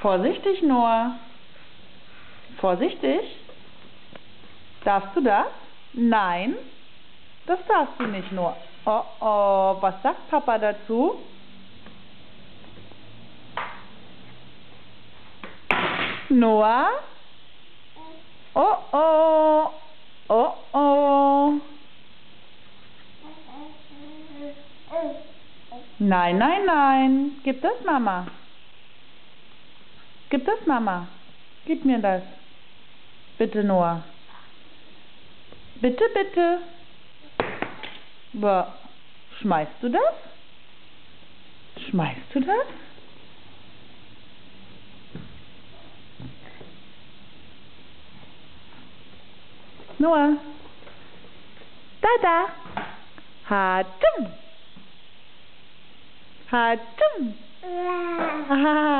Vorsichtig, Noah. Vorsichtig. Darfst du das? Nein, das darfst du nicht, Noah. Oh, oh, was sagt Papa dazu? Noah? Nein, nein, nein. Gib das Mama. Gib das Mama. Gib mir das. Bitte, Noah. Bitte, bitte. Boah. Schmeißt du das? Schmeißt du das? Noah. Da, da. Hatum. Hatum. Ah.